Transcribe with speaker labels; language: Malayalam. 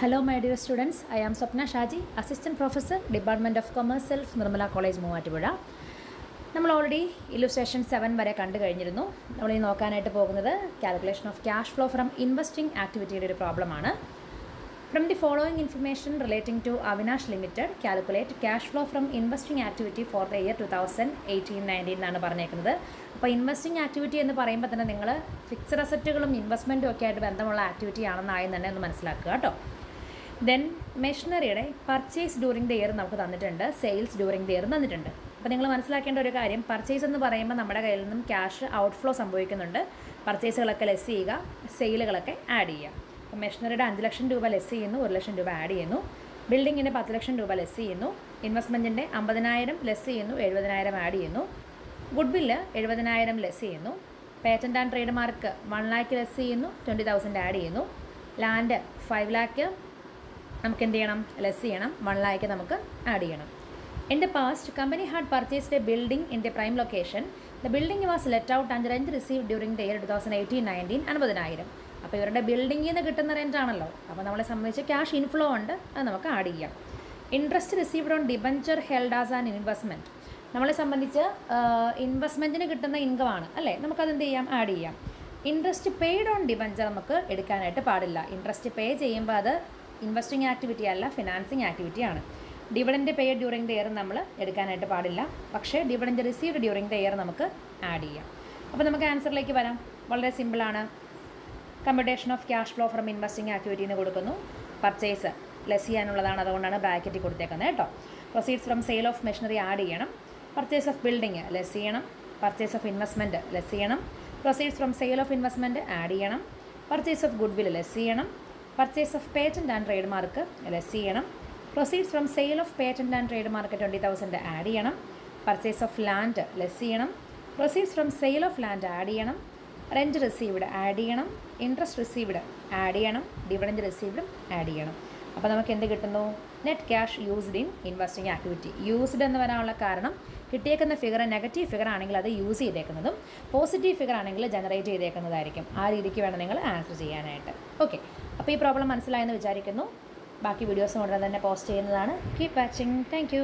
Speaker 1: Hello, my dear students. I am Swapna Shaji Assistant professor Department of commerce Self, Nirmala College, Muvattupuzha. നമ്മൾ ഓൾറെഡി ഇല്ലുസ്ട്രേഷൻ സെവൻ വരെ കണ്ടു കഴിഞ്ഞിരുന്നു. നമ്മൾ ഈ നോക്കാനായിട്ട് പോകുന്നത് calculation of cash flow from investing ആക്ടിവിറ്റിയുടെ ഒരു പ്രോബ്ലമാണ് from the following information relating to Avinash limited calculate cash flow from investing activity for the year two thousand eighteen nineteen എന്നാണ് പറഞ്ഞേക്കുന്നത്. അപ്പോൾ ഇൻവെസ്റ്റിംഗ് ആക്ടിവിറ്റി എന്ന് പറയുമ്പോൾ തന്നെ നിങ്ങൾ ഫിക്സഡ് അസറ്റുകളും ഇൻവെസ്റ്റ്മെന്റും ഒക്കെ ആയിട്ട് ബന്ധമുള്ള ആക്ടിവിറ്റി ആണെന്ന് തന്നെ ഒന്ന് മനസ്സിലാക്കുക കേട്ടോ. ദെൻ മെഷീനറിയുടെ പർച്ചേസ് ഡ്യൂറിങ് ദ ഇയർ നമുക്ക് തന്നിട്ടുണ്ട്. സെയിൽസ് ഡ്യൂറിങ് ദ ഇയർ തന്നിട്ടുണ്ട്. അപ്പോൾ നിങ്ങൾ മനസ്സിലാക്കേണ്ട ഒരു കാര്യം പർച്ചേസ് എന്ന് പറയുമ്പോൾ നമ്മുടെ കയ്യിൽ നിന്നും ക്യാഷ് ഔട്ട്ഫ്ലോ സംഭവിക്കുന്നുണ്ട്. പർച്ചേസുകളൊക്കെ ലെസ് ചെയ്യുക സെയിലുകളൊക്കെ ആഡ് ചെയ്യുക. അപ്പോൾ മെഷീനറിയുടെ അഞ്ച് ലക്ഷം രൂപ ലെസ് ചെയ്യുന്നു ഒരു ലക്ഷം രൂപ ആഡ് ചെയ്യുന്നു. ബിൽഡിങ്ങിന് പത്ത് ലക്ഷം രൂപ ലെസ് ചെയ്യുന്നു. ഇൻവെസ്റ്റ്മെന്റിന്റെ അമ്പതിനായിരം ലെസ് ചെയ്യുന്നു എഴുപതിനായിരം ആഡ് ചെയ്യുന്നു. ഗുഡ് ബില്ല് എഴുപതിനായിരം ലെസ് ചെയ്യുന്നു. Patent and trade mark one lakh less ചെയ്യുന്നു ട്വന്റി തൗസൻഡ് ആഡ് ചെയ്യുന്നു. ലാൻഡ് ഫൈവ് ലാക്ക് നമുക്ക് എന്ത് ചെയ്യണം. ലെസ് ചെയ്യണം വൺ ലാക്ക് നമുക്ക് ആഡ് ചെയ്യണം. In the past company had purchased a building in the prime location the building was let out and rent receive during the year two thousand eighteen nineteen അൻപതിനായിരം. അപ്പോൾ ഇവരുടെ ബിൽഡിംഗിൽ നിന്ന് കിട്ടുന്ന റെന്റ് ആണല്ലോ. അപ്പോൾ നമ്മളെ സംബന്ധിച്ച് ക്യാഷ് ഇൻഫ്ലോ ഉണ്ട്. അത് നമുക്ക് ആഡ് ചെയ്യാം. Interest received on debenture held as an investment നമ്മളെ സംബന്ധിച്ച് ഇൻവെസ്റ്റ്മെന്റിന് കിട്ടുന്ന ഇൻകം ആണ്. അല്ലേ? നമുക്കത് എന്ത് ചെയ്യാം ആഡ് ചെയ്യാം. ഇൻട്രസ്റ്റ് പെയ്ഡ് ഓൺ ഡിബഞ്ചർ നമുക്ക് എടുക്കാനായിട്ട് പാടില്ല. ഇൻട്രസ്റ്റ് പേ ചെയ്യുമ്പോൾ അത് ഇൻവെസ്റ്റിംഗ് ആക്ടിവിറ്റി അല്ല financing ആക്ടിവിറ്റിയാണ് dividend pay during the year നമ്മൾ എടുക്കാനായിട്ട് പാടില്ല. പക്ഷേ dividend received during the year നമുക്ക് ആഡ് ചെയ്യാം. അപ്പോൾ നമുക്ക് ആൻസറിലേക്ക് വരാം. വളരെ സിമ്പിളാണ് computation of cash flow from investing activity എന്ന് കൊടുക്കുന്നു. പർച്ചേസ് ലെസ് ചെയ്യാനുള്ളതാണ് അതുകൊണ്ടാണ് ബ്രാക്കറ്റ് കൊടുത്തേക്കുന്നത് കേട്ടോ. Proceeds from sale of machinery add ചെയ്യണം. പർച്ചേസ് ഓഫ് ബിൽഡിംഗ് ലെസ് ചെയ്യണം. പർച്ചേസ് ഓഫ് ഇൻവെസ്റ്റ്മെന്റ് ലെസ് ചെയ്യണം. Proceeds from sale of investment add ചെയ്യണം. Purchase of goodwill less ചെയ്യണം. Purchase of patent and trade mark less ചെയ്യണം proceeds from sale of patent and trade mark twenty thousand add ചെയ്യണം പർച്ചേസ് ഓഫ് ലാൻഡ് ലെസ് ചെയ്യണം proceeds from sale of land add ചെയ്യണം റെന്റ് റിസീവ്ഡ് ആഡ് ചെയ്യണം ഇൻട്രസ്റ്റ് റിസീവ്ഡ് ആഡ് ചെയ്യണം ഡിവിഡന്റ് റിസീവ്ഡും ആഡ് ചെയ്യണം അപ്പോൾ നമുക്ക് എന്ത് കിട്ടുന്നു? Net cash used in investing activity used എന്ന് വരാനുള്ള കാരണം കിട്ടിയേക്കുന്ന ഫിഗർ നെഗറ്റീവ് ഫിഗർ ആണെങ്കിൽ അത് യൂസ് ചെയ്തേക്കുന്നതും പോസിറ്റീവ് ഫിഗർ ആണെങ്കിൽ ജനറേറ്റ് ചെയ്തേക്കുന്നതായിരിക്കും. ആ രീതിക്ക് വേണം നിങ്ങൾ ആൻസർ ചെയ്യാനായിട്ട്. ഓക്കെ അപ്പോൾ ഈ പ്രോബ്ലം മനസ്സിലായെന്ന് വിചാരിക്കുന്നു. ബാക്കി വീഡിയോസും ഉടനെ തന്നെ പോസ്റ്റ് ചെയ്യുന്നതാണ്. Keep watching thank